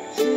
back to